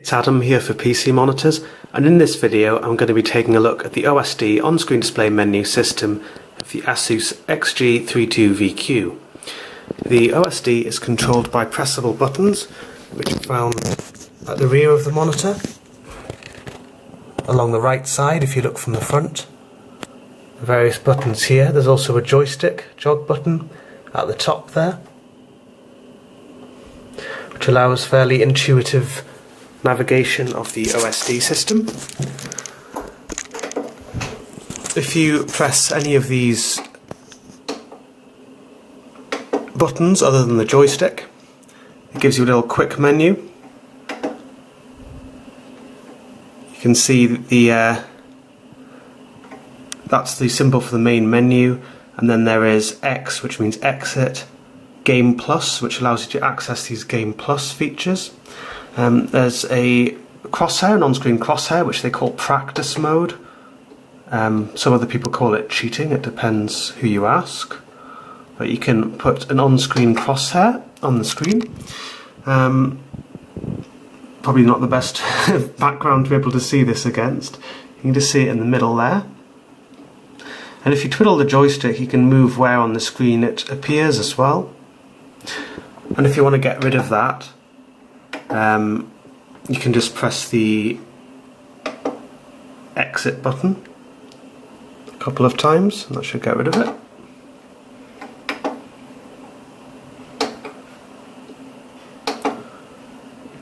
It's Adam here for PC Monitors and in this video I'm going to be taking a look at the OSD on-screen display menu system of the Asus XG32VQ. The OSD is controlled by pressable buttons which are found at the rear of the monitor along the right side if you look from the front. Various buttons here, there's also a joystick jog button at the top there which allows fairly intuitive navigation of the OSD system. If you press any of these buttons other than the joystick, it gives you a little quick menu. You can see the uh, that's the symbol for the main menu and then there is X which means exit, Game Plus which allows you to access these Game Plus features um, there's a crosshair, an on-screen crosshair, which they call practice mode. Um, some other people call it cheating, it depends who you ask. But you can put an on-screen crosshair on the screen. Um, probably not the best background to be able to see this against. You can just see it in the middle there. And if you twiddle the joystick, you can move where on the screen it appears as well. And if you want to get rid of that, um, you can just press the exit button a couple of times and that should get rid of it.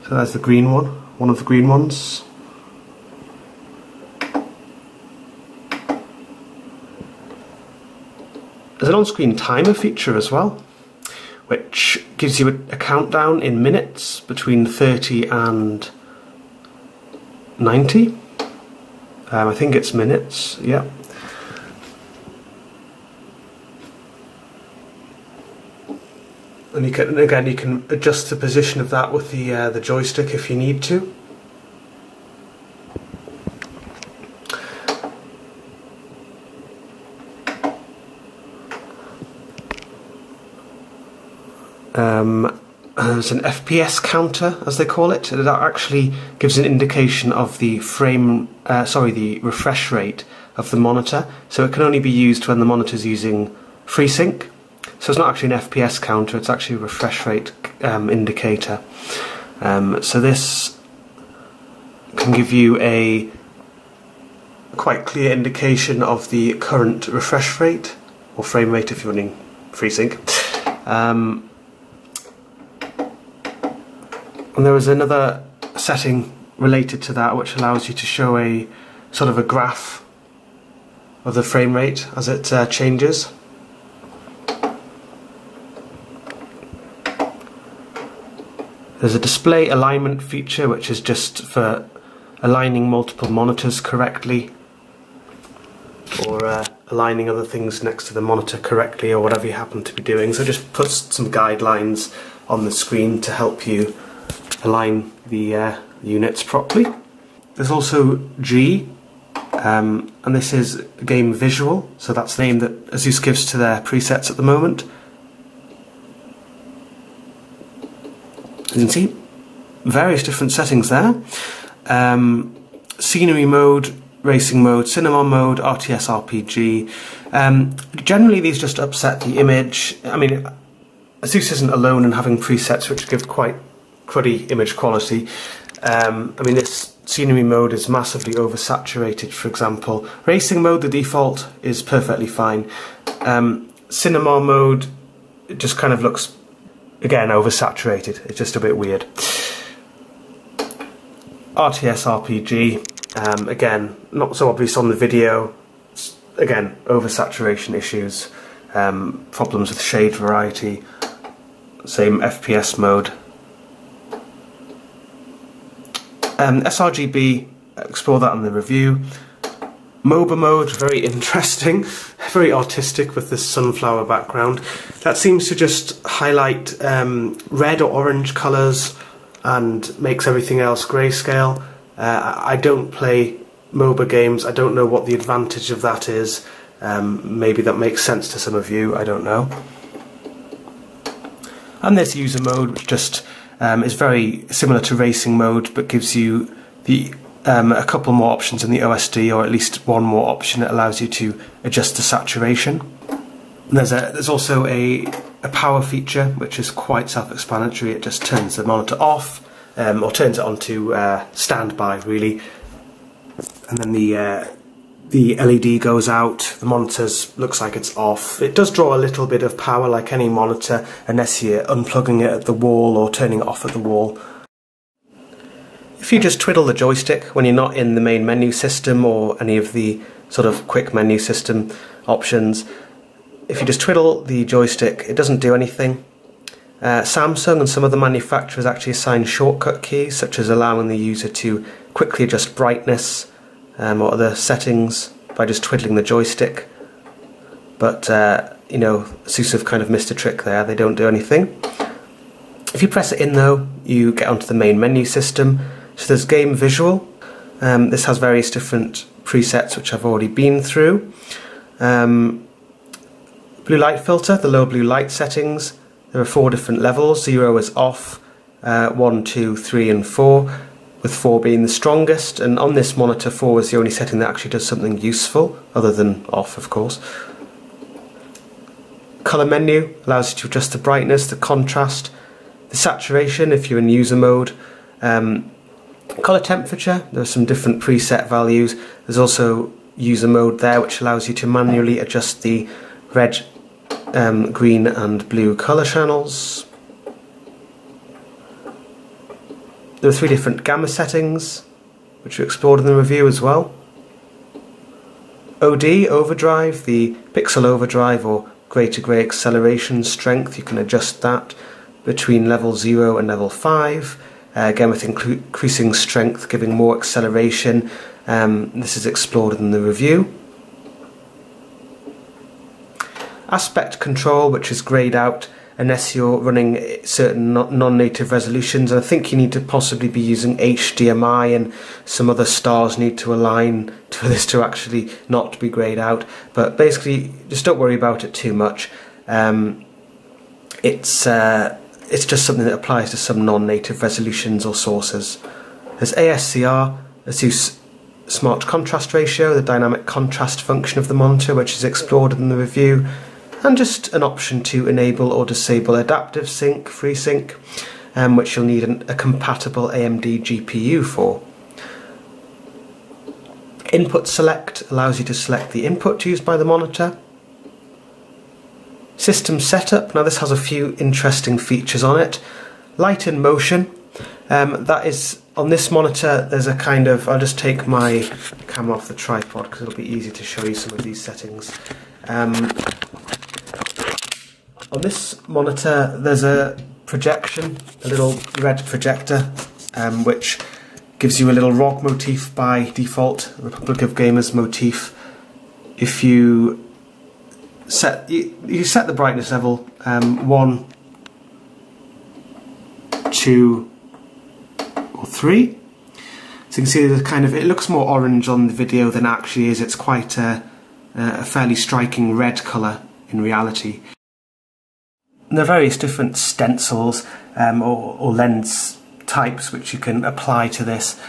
So there's the green one, one of the green ones. There's an on-screen timer feature as well which gives you a, a countdown in minutes between 30 and 90. Um, I think it's minutes, yeah. And you can again you can adjust the position of that with the uh, the joystick if you need to. Um, there's an FPS counter, as they call it, that actually gives an indication of the frame, uh, sorry, the refresh rate of the monitor. So it can only be used when the monitor is using FreeSync. So it's not actually an FPS counter; it's actually a refresh rate um, indicator. Um, so this can give you a quite clear indication of the current refresh rate or frame rate if you're running FreeSync. Um, And there is another setting related to that which allows you to show a sort of a graph of the frame rate as it uh, changes. There's a display alignment feature which is just for aligning multiple monitors correctly or uh, aligning other things next to the monitor correctly or whatever you happen to be doing. So just puts some guidelines on the screen to help you align the uh, units properly. There's also G, um, and this is Game Visual, so that's the name that Asus gives to their presets at the moment. As you can see, various different settings there. Um, scenery mode, racing mode, cinema mode, RTS RPG. Um, generally, these just upset the image. I mean, Asus isn't alone in having presets which give quite cruddy image quality. Um, I mean, this scenery mode is massively oversaturated, for example. Racing mode, the default, is perfectly fine. Um, cinema mode, it just kind of looks, again, oversaturated. It's just a bit weird. RTS RPG, um, again, not so obvious on the video. Again, oversaturation issues, um, problems with shade variety, same FPS mode, Um, sRGB, explore that in the review. MOBA mode, very interesting, very artistic with this sunflower background. That seems to just highlight um, red or orange colours and makes everything else grayscale. Uh, I don't play MOBA games, I don't know what the advantage of that is. Um, maybe that makes sense to some of you, I don't know. And this user mode, which just Um, it's very similar to racing mode, but gives you the um, a couple more options in the OSD, or at least one more option that allows you to adjust the saturation. There's a there's also a a power feature which is quite self-explanatory. It just turns the monitor off um, or turns it onto uh, standby really, and then the uh, the LED goes out, the monitor looks like it's off. It does draw a little bit of power like any monitor unless you're unplugging it at the wall or turning it off at the wall. If you just twiddle the joystick when you're not in the main menu system or any of the sort of quick menu system options, if you just twiddle the joystick it doesn't do anything. Uh, Samsung and some other manufacturers actually assign shortcut keys such as allowing the user to quickly adjust brightness um, or other settings by just twiddling the joystick. But uh, you know, ASUS have kind of missed a trick there. They don't do anything. If you press it in though, you get onto the main menu system. So there's game visual. Um, this has various different presets which I've already been through. Um, blue light filter, the low blue light settings. There are four different levels. Zero is off, uh, one, two, three, and four with 4 being the strongest, and on this monitor 4 is the only setting that actually does something useful, other than off of course. Colour menu allows you to adjust the brightness, the contrast, the saturation if you're in user mode. Um, colour temperature, there are some different preset values. There's also user mode there which allows you to manually adjust the red, um, green and blue colour channels. There are three different gamma settings, which are explored in the review as well. OD, overdrive, the pixel overdrive or greater grey acceleration strength, you can adjust that between level 0 and level 5. Uh, again, with increasing strength, giving more acceleration. Um, this is explored in the review. Aspect control, which is greyed out unless you're running certain non-native resolutions. I think you need to possibly be using HDMI and some other stars need to align for this to actually not be grayed out. But basically, just don't worry about it too much. Um, it's uh, it's just something that applies to some non-native resolutions or sources. There's ASCR, ASUS Smart Contrast Ratio, the dynamic contrast function of the monitor, which is explored in the review and just an option to enable or disable adaptive sync, FreeSync, um, which you'll need an, a compatible AMD GPU for. Input select allows you to select the input used by the monitor. System setup, now this has a few interesting features on it. Light in motion, um, that is on this monitor there's a kind of, I'll just take my camera off the tripod because it'll be easy to show you some of these settings. Um, on this monitor, there's a projection, a little red projector, um, which gives you a little ROG motif by default, Republic of Gamers motif. If you set you, you set the brightness level um, one, two, or three. So you can see there's kind of it looks more orange on the video than actually is. It's quite a, a fairly striking red colour in reality there are various different stencils um, or, or, lens types which you can apply to this.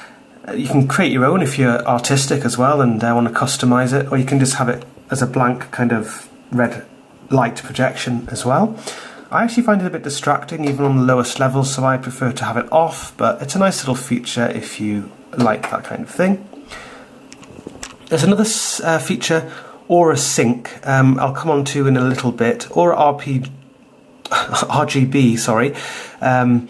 Uh, you can create your own if you're artistic as well and uh, want to customize it, or you can just have it as a blank kind of red light projection as well. I actually find it a bit distracting even on the lowest levels, so I prefer to have it off, but it's a nice little feature if you like that kind of thing. There's another uh, feature, Aura Sync, um, I'll come on to in a little bit. Aura RP RGB, sorry. Um,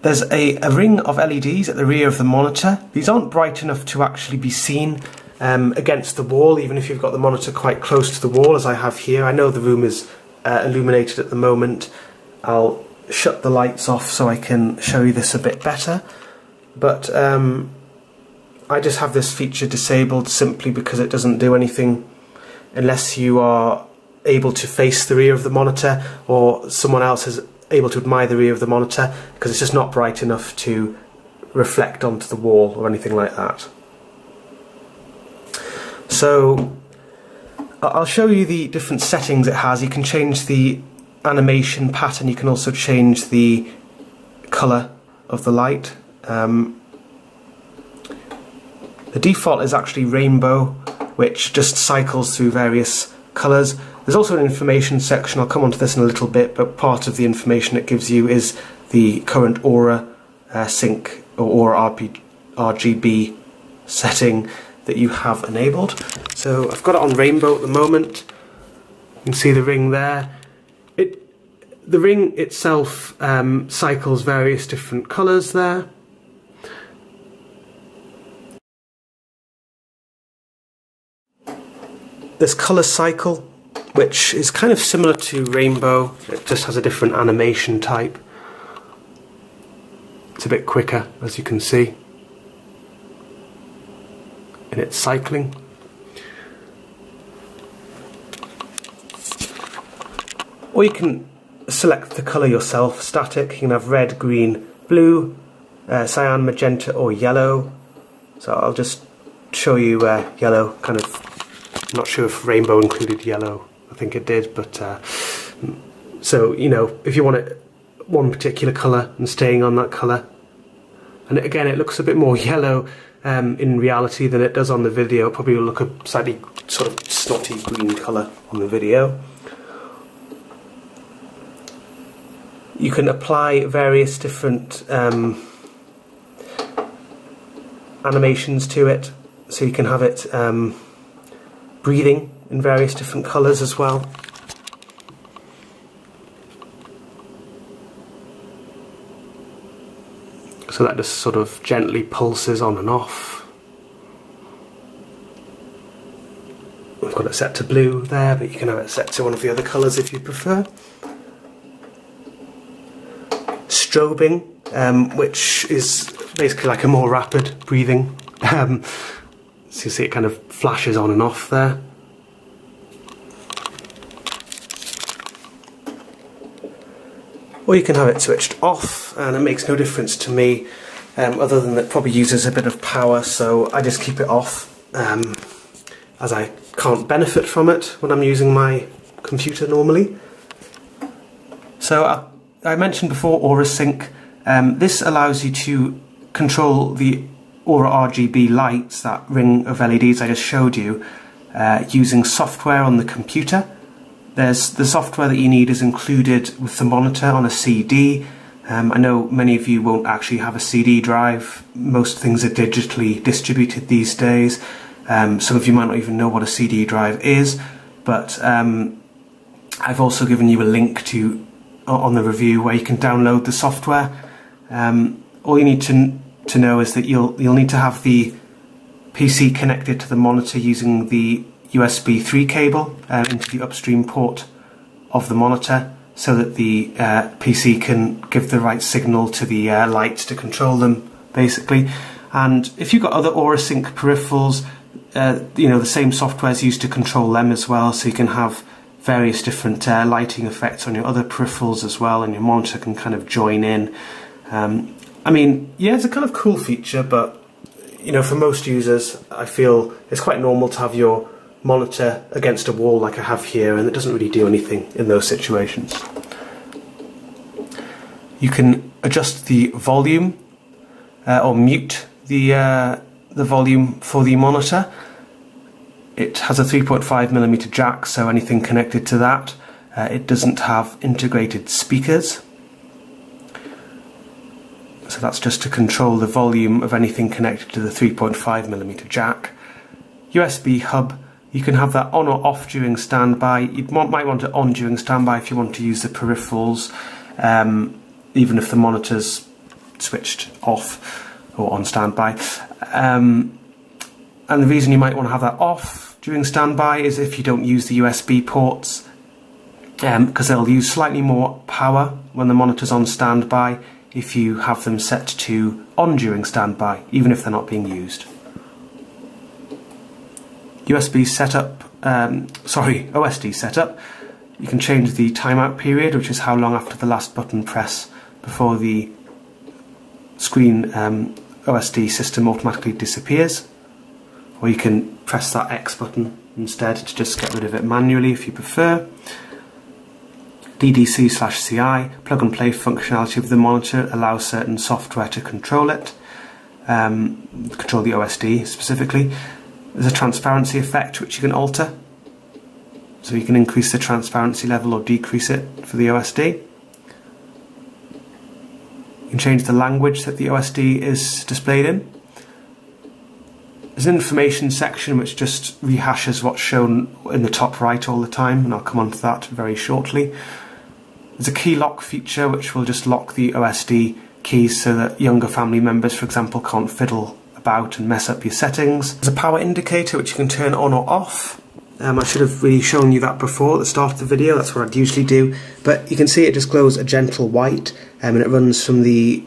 there's a, a, ring of LEDs at the rear of the monitor. These aren't bright enough to actually be seen um, against the wall, even if you've got the monitor quite close to the wall, as I have here. I know the room is uh, illuminated at the moment. I'll shut the lights off so I can show you this a bit better. But um, I just have this feature disabled simply because it doesn't do anything unless you are able to face the rear of the monitor or someone else is able to admire the rear of the monitor because it's just not bright enough to reflect onto the wall or anything like that. So I'll show you the different settings it has. You can change the animation pattern, you can also change the colour of the light. Um, the default is actually rainbow, which just cycles through various colours. There's also an information section, I'll come onto this in a little bit, but part of the information it gives you is the current Aura uh, sync or Aura RP, RGB setting that you have enabled. So I've got it on rainbow at the moment. You can see the ring there. It, the ring itself um, cycles various different colours there. This colour cycle, which is kind of similar to rainbow, it just has a different animation type. It's a bit quicker, as you can see in its cycling. Or you can select the colour yourself, static. You can have red, green, blue, uh, cyan, magenta or yellow. So I'll just show you uh, yellow, kind of, not sure if rainbow included yellow. I think it did, but uh, so, you know, if you want it one particular colour and staying on that colour, and again it looks a bit more yellow um, in reality than it does on the video. It probably will look a slightly sort of snotty green colour on the video. You can apply various different um, animations to it, so you can have it um, breathing in various different colours as well. So that just sort of gently pulses on and off. We've got it set to blue there, but you can have it set to one of the other colours if you prefer. Strobing, um, which is basically like a more rapid breathing. Um, so you see it kind of flashes on and off there. or you can have it switched off and it makes no difference to me um, other than it probably uses a bit of power so I just keep it off um, as I can't benefit from it when I'm using my computer normally. So I, I mentioned before Aura Sync. Um, this allows you to control the Aura RGB lights, that ring of LEDs I just showed you, uh, using software on the computer. There's the software that you need is included with the monitor on a CD. Um, I know many of you won't actually have a CD drive. Most things are digitally distributed these days. Um, some of you might not even know what a CD drive is, but um, I've also given you a link to on the review where you can download the software. Um, all you need to to know is that you'll you'll need to have the PC connected to the monitor using the USB 3 cable uh, into the upstream port of the monitor so that the uh, PC can give the right signal to the uh, lights to control them basically. And if you've got other AuraSync peripherals uh, you know the same software is used to control them as well so you can have various different uh, lighting effects on your other peripherals as well and your monitor can kind of join in. Um, I mean yeah it's a kind of cool feature but you know for most users I feel it's quite normal to have your monitor against a wall like I have here and it doesn't really do anything in those situations. You can adjust the volume uh, or mute the, uh, the volume for the monitor. It has a 3.5 millimeter jack so anything connected to that. Uh, it doesn't have integrated speakers. So that's just to control the volume of anything connected to the 3.5mm jack. USB hub you can have that on or off during standby. You might want it on during standby if you want to use the peripherals, um, even if the monitor's switched off or on standby. Um, and the reason you might want to have that off during standby is if you don't use the USB ports, because um, they'll use slightly more power when the monitor's on standby if you have them set to on during standby, even if they're not being used. USB setup, um, sorry, OSD setup, you can change the timeout period, which is how long after the last button press before the screen um, OSD system automatically disappears. Or you can press that X button instead to just get rid of it manually if you prefer. DDC slash CI, plug and play functionality of the monitor allows certain software to control it, um, control the OSD specifically. There's a transparency effect which you can alter, so you can increase the transparency level or decrease it for the OSD. You can change the language that the OSD is displayed in. There's an information section which just rehashes what's shown in the top right all the time, and I'll come on to that very shortly. There's a key lock feature which will just lock the OSD keys so that younger family members, for example, can't fiddle about and mess up your settings. There's a power indicator which you can turn on or off. Um, I should have really shown you that before at the start of the video, that's what I'd usually do. But you can see it just glows a gentle white um, and it runs from the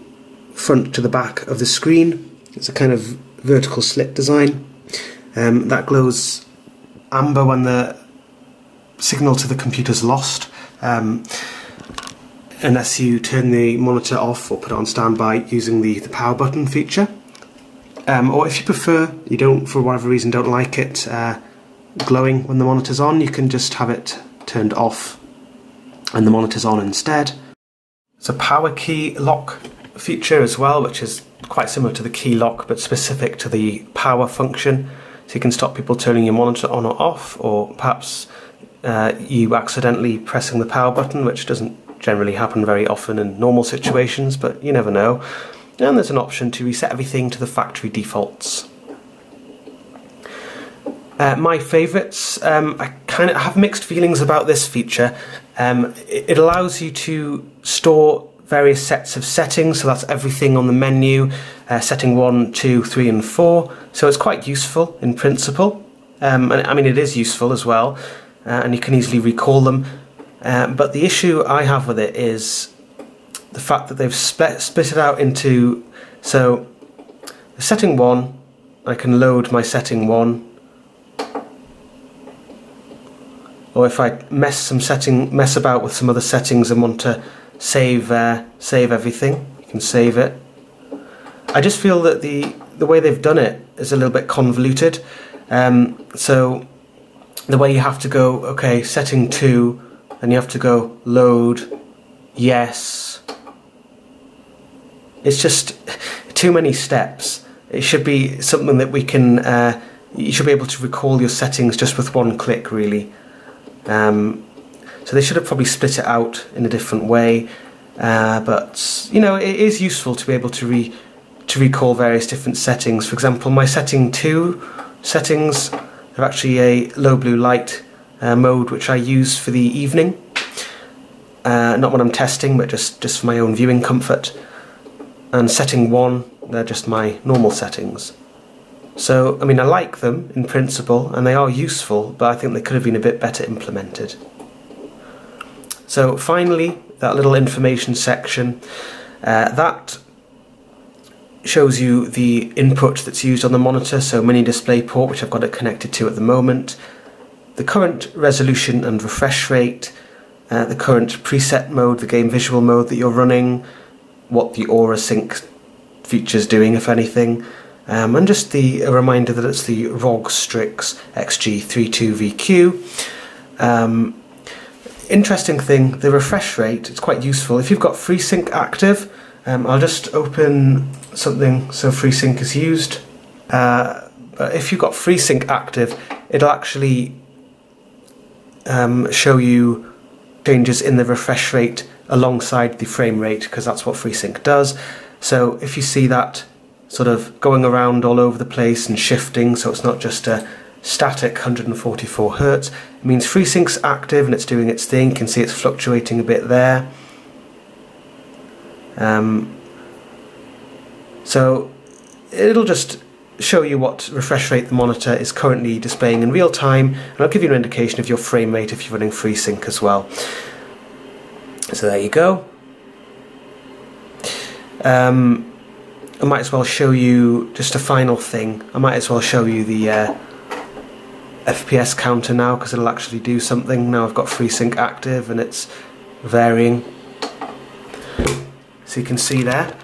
front to the back of the screen. It's a kind of vertical slit design. Um, that glows amber when the signal to the computer's lost. Um, unless you turn the monitor off or put it on standby using the, the power button feature. Um, or if you prefer, you don't, for whatever reason, don't like it uh, glowing when the monitor's on, you can just have it turned off and the monitor's on instead. There's a power key lock feature as well, which is quite similar to the key lock but specific to the power function. So you can stop people turning your monitor on or off, or perhaps uh, you accidentally pressing the power button, which doesn't generally happen very often in normal situations, but you never know. And there's an option to reset everything to the factory defaults. Uh, my favourites, um, I kind of have mixed feelings about this feature. Um, it, allows you to store various sets of settings, so that's everything on the menu, uh, setting 1, 2, 3 and 4. So it's quite useful in principle. Um, and I mean it is useful as well, uh, and you can easily recall them. Uh, but the issue I have with it is the fact that they've split, it out into so setting one I can load my setting one. Or if I mess some setting mess about with some other settings and want to save uh, save everything you can save it. I just feel that the the way they've done it is a little bit convoluted. Um, so the way you have to go okay setting 2 and you have to go load, yes. It's just too many steps. It should be something that we can, uh, you should be able to recall your settings just with one click really. Um, so they should have probably split it out in a different way. Uh, but you know, it is useful to be able to re to recall various different settings. For example, my setting two settings are actually a low blue light uh, mode which I use for the evening. Uh, not when I'm testing, but just, just for my own viewing comfort. And setting 1, they're just my normal settings. So, I mean, I like them in principle, and they are useful, but I think they could have been a bit better implemented. So finally, that little information section, uh, that shows you the input that's used on the monitor, so mini display port, which I've got it connected to at the moment, the current resolution and refresh rate, uh, the current preset mode, the game visual mode that you're running, what the Aura Sync feature's doing, if anything, um, and just the a reminder that it's the ROG Strix XG32VQ. Um, interesting thing, the refresh rate, it's quite useful. If you've got FreeSync active, um, I'll just open something so FreeSync is used. Uh, if you've got FreeSync active, it'll actually um, show you changes in the refresh rate alongside the frame rate because that's what FreeSync does. So if you see that sort of going around all over the place and shifting, so it's not just a static 144 hertz, it means FreeSync's active and it's doing its thing. You can see it's fluctuating a bit there. Um, so it'll just show you what refresh rate the monitor is currently displaying in real time and I'll give you an indication of your frame rate if you're running FreeSync as well. So there you go. Um, I might as well show you just a final thing. I might as well show you the uh, FPS counter now because it'll actually do something. Now I've got FreeSync active and it's varying. So you can see there,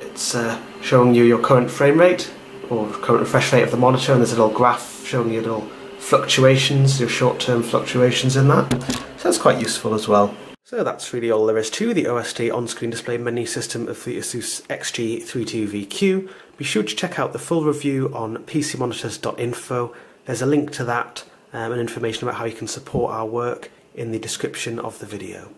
it's uh, showing you your current frame rate or current refresh rate of the monitor and there's a little graph showing you little fluctuations, your short-term fluctuations in that. So that's quite useful as well. So that's really all there is to the OSD on-screen display menu system of the ASUS XG32VQ. Be sure to check out the full review on pcmonitors.info. There's a link to that um, and information about how you can support our work in the description of the video.